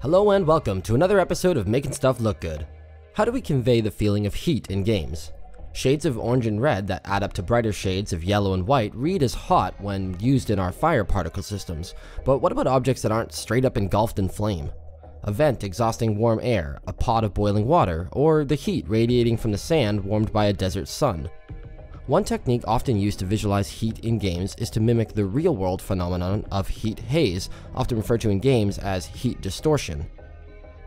Hello and welcome to another episode of Making Stuff Look Good. How do we convey the feeling of heat in games? Shades of orange and red that add up to brighter shades of yellow and white read as hot when used in our fire particle systems, but what about objects that aren't straight up engulfed in flame? A vent exhausting warm air, a pot of boiling water, or the heat radiating from the sand warmed by a desert sun. One technique often used to visualize heat in games is to mimic the real-world phenomenon of heat haze, often referred to in games as heat distortion.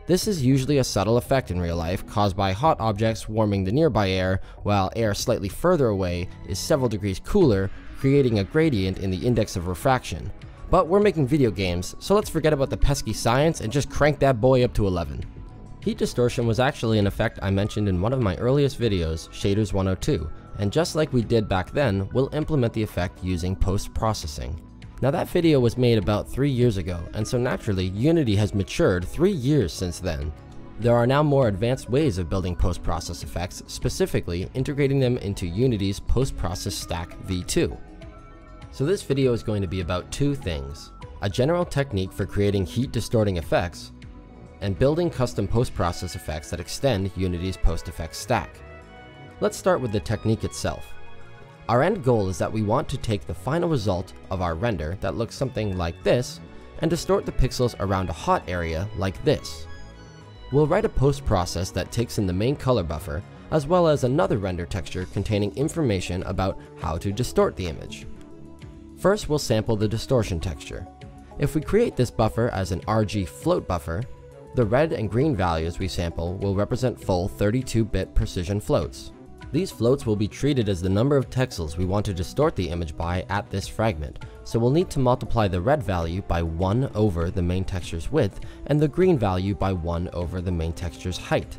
This is usually a subtle effect in real life caused by hot objects warming the nearby air, while air slightly further away is several degrees cooler, creating a gradient in the index of refraction. But we're making video games, so let's forget about the pesky science and just crank that boy up to 11. Heat distortion was actually an effect I mentioned in one of my earliest videos, Shaders 102, and just like we did back then, we'll implement the effect using post-processing. Now that video was made about 3 years ago, and so naturally Unity has matured 3 years since then. There are now more advanced ways of building post-process effects, specifically integrating them into Unity's post-process stack v2. So this video is going to be about two things, a general technique for creating heat distorting effects, and building custom post-process effects that extend Unity's post-effects stack. Let's start with the technique itself. Our end goal is that we want to take the final result of our render that looks something like this and distort the pixels around a hot area like this. We'll write a post process that takes in the main color buffer as well as another render texture containing information about how to distort the image. First we'll sample the distortion texture. If we create this buffer as an RG float buffer, the red and green values we sample will represent full 32-bit precision floats. These floats will be treated as the number of texels we want to distort the image by at this fragment, so we'll need to multiply the red value by 1 over the main texture's width and the green value by 1 over the main texture's height.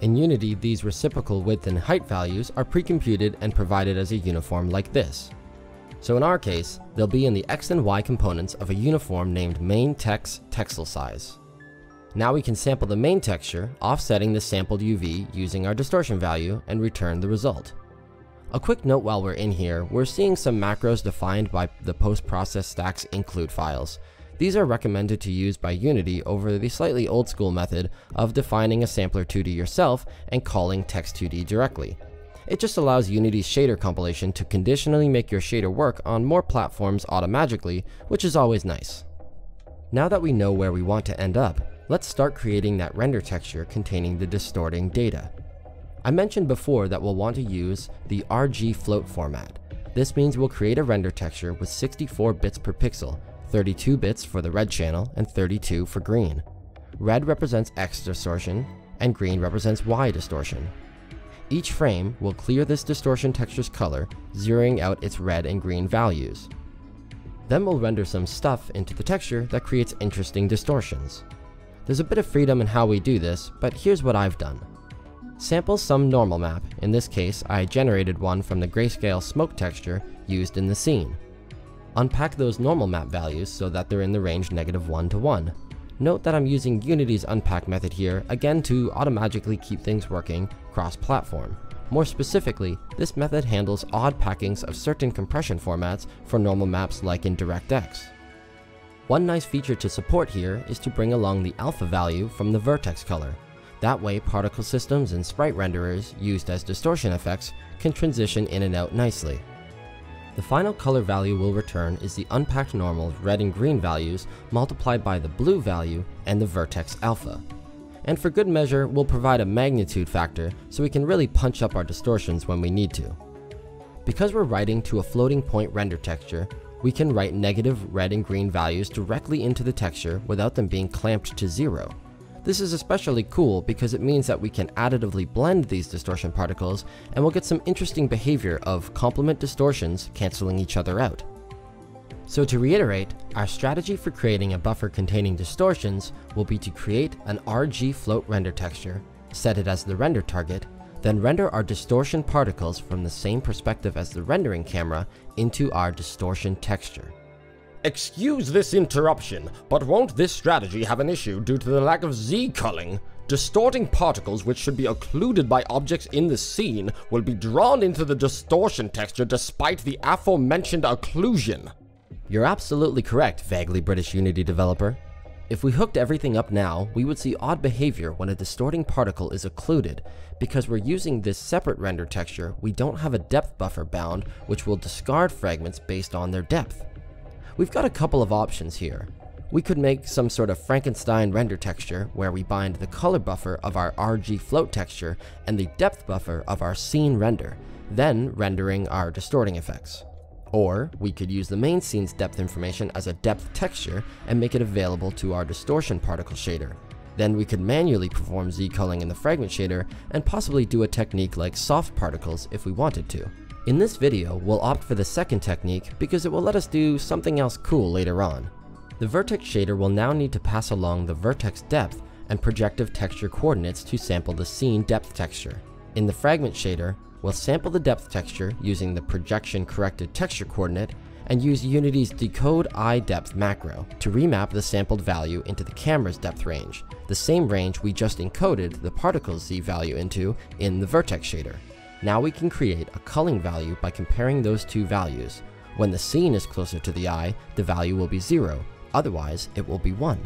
In Unity, these reciprocal width and height values are pre-computed and provided as a uniform like this. So in our case, they'll be in the x and y components of a uniform named main tex texel size. Now we can sample the main texture, offsetting the sampled UV using our distortion value and return the result. A quick note while we're in here, we're seeing some macros defined by the post-process stacks include files. These are recommended to use by Unity over the slightly old school method of defining a sampler 2D yourself and calling tex2D directly. It just allows Unity's shader compilation to conditionally make your shader work on more platforms automagically, which is always nice. Now that we know where we want to end up, Let's start creating that render texture containing the distorting data. I mentioned before that we'll want to use the RG float format. This means we'll create a render texture with 64 bits per pixel, 32 bits for the red channel and 32 for green. Red represents X distortion and green represents Y distortion. Each frame will clear this distortion texture's color, zeroing out its red and green values. Then we'll render some stuff into the texture that creates interesting distortions. There's a bit of freedom in how we do this, but here's what I've done. Sample some normal map, in this case I generated one from the grayscale smoke texture used in the scene. Unpack those normal map values so that they're in the range negative 1 to 1. Note that I'm using Unity's unpack method here, again to automatically keep things working cross-platform. More specifically, this method handles odd packings of certain compression formats for normal maps like in DirectX. One nice feature to support here is to bring along the alpha value from the vertex color. That way particle systems and sprite renderers used as distortion effects can transition in and out nicely. The final color value we'll return is the unpacked normal red and green values multiplied by the blue value and the vertex alpha. And for good measure, we'll provide a magnitude factor so we can really punch up our distortions when we need to. Because we're writing to a floating point render texture, we can write negative red and green values directly into the texture without them being clamped to zero. This is especially cool because it means that we can additively blend these distortion particles and we'll get some interesting behavior of complement distortions canceling each other out. So to reiterate, our strategy for creating a buffer containing distortions will be to create an RG float render texture, set it as the render target, then render our distortion particles from the same perspective as the rendering camera into our distortion texture. Excuse this interruption, but won't this strategy have an issue due to the lack of Z-culling? Distorting particles which should be occluded by objects in the scene will be drawn into the distortion texture despite the aforementioned occlusion. You're absolutely correct, vaguely British Unity developer. If we hooked everything up now, we would see odd behavior when a distorting particle is occluded. Because we're using this separate render texture, we don't have a depth buffer bound, which will discard fragments based on their depth. We've got a couple of options here. We could make some sort of Frankenstein render texture where we bind the color buffer of our RG float texture and the depth buffer of our scene render, then rendering our distorting effects. Or we could use the main scene's depth information as a depth texture and make it available to our distortion particle shader. Then we could manually perform Z-culling in the fragment shader and possibly do a technique like soft particles if we wanted to. In this video, we'll opt for the second technique because it will let us do something else cool later on. The vertex shader will now need to pass along the vertex depth and projective texture coordinates to sample the scene depth texture. In the fragment shader, We'll sample the depth texture using the projection corrected texture coordinate and use Unity's decode eye depth macro to remap the sampled value into the camera's depth range, the same range we just encoded the particle's z value into in the vertex shader. Now we can create a culling value by comparing those two values. When the scene is closer to the eye, the value will be 0, otherwise it will be 1.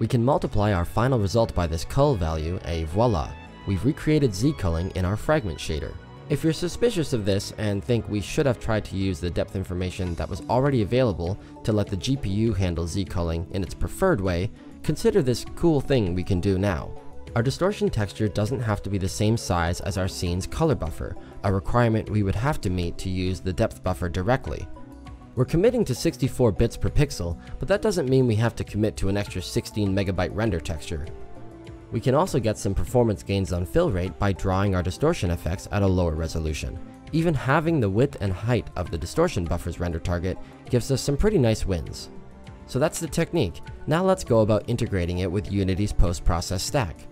We can multiply our final result by this cull value, and voila, we've recreated z-culling in our fragment shader. If you're suspicious of this and think we should have tried to use the depth information that was already available to let the GPU handle Z-culling in its preferred way, consider this cool thing we can do now. Our distortion texture doesn't have to be the same size as our scene's color buffer, a requirement we would have to meet to use the depth buffer directly. We're committing to 64 bits per pixel, but that doesn't mean we have to commit to an extra 16 megabyte render texture. We can also get some performance gains on fill rate by drawing our distortion effects at a lower resolution. Even having the width and height of the distortion buffer's render target gives us some pretty nice wins. So that's the technique. Now let's go about integrating it with Unity's post-process stack.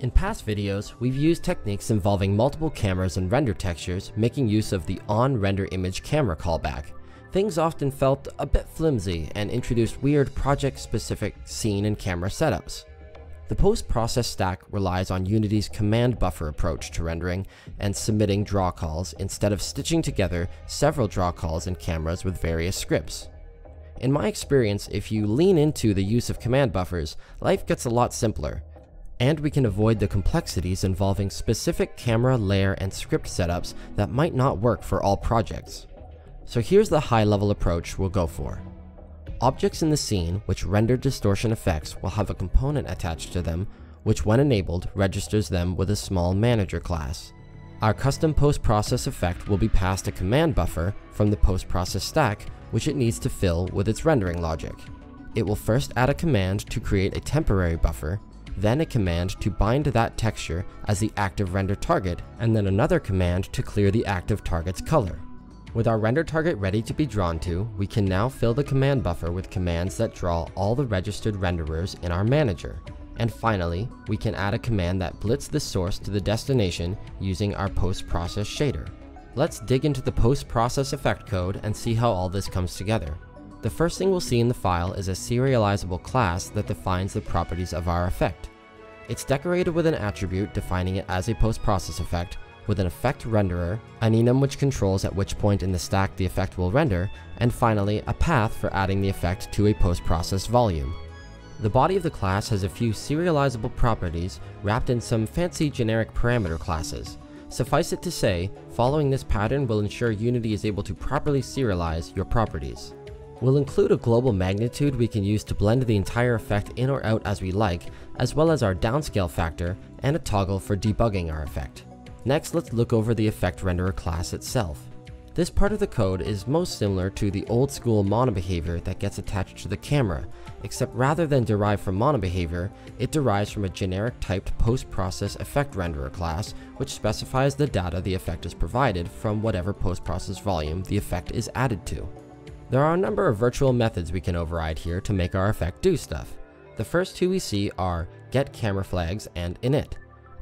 In past videos, we've used techniques involving multiple cameras and render textures, making use of the on-render-image camera callback. Things often felt a bit flimsy and introduced weird project-specific scene and camera setups. The post-process stack relies on Unity's command buffer approach to rendering and submitting draw calls instead of stitching together several draw calls and cameras with various scripts. In my experience, if you lean into the use of command buffers, life gets a lot simpler, and we can avoid the complexities involving specific camera, layer, and script setups that might not work for all projects. So here's the high-level approach we'll go for. Objects in the scene which render distortion effects will have a component attached to them, which when enabled registers them with a small manager class. Our custom post-process effect will be passed a command buffer from the post-process stack, which it needs to fill with its rendering logic. It will first add a command to create a temporary buffer, then a command to bind that texture as the active render target, and then another command to clear the active target's color. With our render target ready to be drawn to, we can now fill the command buffer with commands that draw all the registered renderers in our manager. And finally, we can add a command that blits the source to the destination using our post-process shader. Let's dig into the post-process effect code and see how all this comes together. The first thing we'll see in the file is a serializable class that defines the properties of our effect. It's decorated with an attribute defining it as a post-process effect, with an effect renderer, an enum which controls at which point in the stack the effect will render, and finally a path for adding the effect to a post-process volume. The body of the class has a few serializable properties wrapped in some fancy generic parameter classes. Suffice it to say, following this pattern will ensure Unity is able to properly serialize your properties. We'll include a global magnitude we can use to blend the entire effect in or out as we like, as well as our downscale factor and a toggle for debugging our effect. Next, let's look over the effect renderer class itself. This part of the code is most similar to the old school monobehavior that gets attached to the camera, except rather than derive from monobehavior, it derives from a generic typed post-process effect renderer class, which specifies the data the effect is provided from whatever post-process volume the effect is added to. There are a number of virtual methods we can override here to make our effect do stuff. The first two we see are get camera flags and init.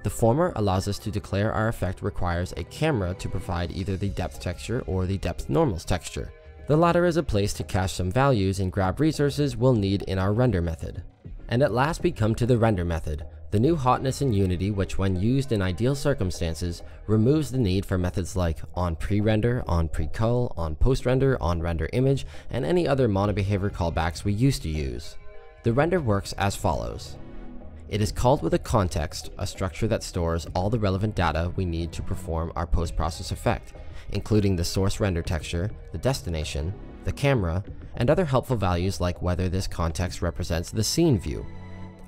The former allows us to declare our effect requires a camera to provide either the depth texture or the depth normals texture. The latter is a place to cache some values and grab resources we'll need in our render method. And at last we come to the render method, The new hotness in Unity, which when used in ideal circumstances, removes the need for methods like on pre-render, on pre-cull, on post-render, on render image, and any other monobehavior callbacks we used to use. The render works as follows. It is called with a context, a structure that stores all the relevant data we need to perform our post-process effect, including the source render texture, the destination, the camera, and other helpful values like whether this context represents the scene view,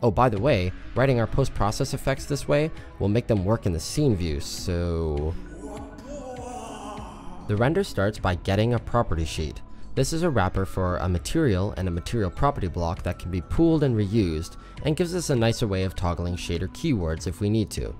Oh, by the way, writing our post-process effects this way will make them work in the scene view, so... The render starts by getting a property sheet. This is a wrapper for a material and a material property block that can be pooled and reused, and gives us a nicer way of toggling shader keywords if we need to.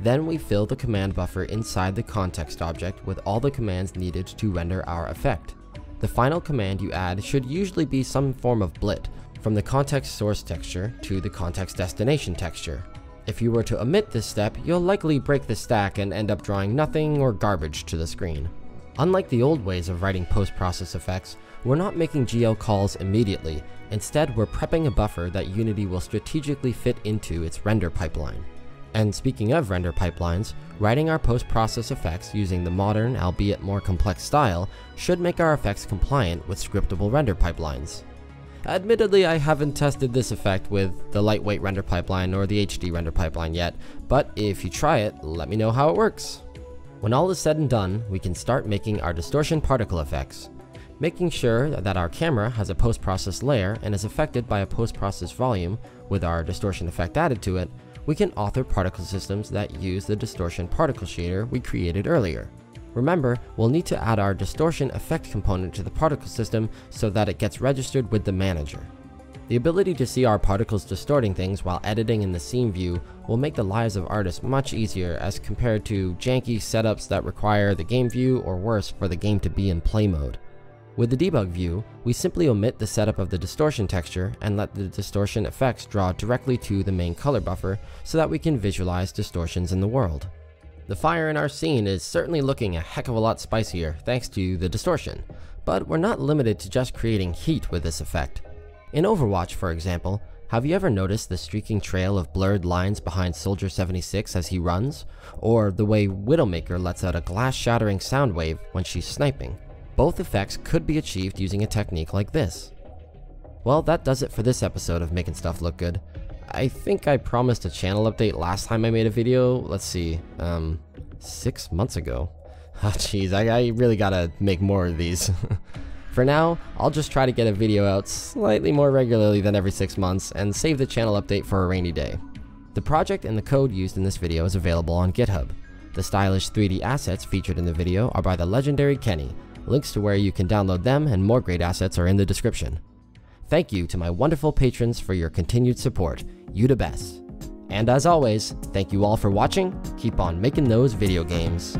Then we fill the command buffer inside the context object with all the commands needed to render our effect. The final command you add should usually be some form of blit, from the context source texture to the context destination texture. If you were to omit this step, you'll likely break the stack and end up drawing nothing or garbage to the screen. Unlike the old ways of writing post-process effects, we're not making GL calls immediately, instead we're prepping a buffer that Unity will strategically fit into its render pipeline. And speaking of render pipelines, writing our post-process effects using the modern, albeit more complex style, should make our effects compliant with scriptable render pipelines. Admittedly, I haven't tested this effect with the lightweight render pipeline or the HD render pipeline yet, but if you try it, let me know how it works. When all is said and done, we can start making our distortion particle effects. Making sure that our camera has a post-process layer and is affected by a post-process volume with our distortion effect added to it, we can author particle systems that use the distortion particle shader we created earlier. Remember, we'll need to add our distortion effect component to the particle system so that it gets registered with the manager. The ability to see our particles distorting things while editing in the scene view will make the lives of artists much easier as compared to janky setups that require the game view or worse for the game to be in play mode. With the debug view, we simply omit the setup of the distortion texture and let the distortion effects draw directly to the main color buffer so that we can visualize distortions in the world. The fire in our scene is certainly looking a heck of a lot spicier thanks to the distortion, but we're not limited to just creating heat with this effect. In Overwatch, for example, have you ever noticed the streaking trail of blurred lines behind Soldier 76 as he runs? Or the way Widowmaker lets out a glass-shattering sound wave when she's sniping? Both effects could be achieved using a technique like this. Well, that does it for this episode of Making Stuff Look Good. I think I promised a channel update last time I made a video. Let's see, um, six months ago. Oh, jeez, I, I really gotta make more of these. For now, I'll just try to get a video out slightly more regularly than every 6 months and save the channel update for a rainy day. The project and the code used in this video is available on GitHub. The stylish 3D assets featured in the video are by the legendary Kenney. Links to where you can download them and more great assets are in the description. Thank you to my wonderful patrons for your continued support. You the best. And as always, thank you all for watching, keep on making those video games.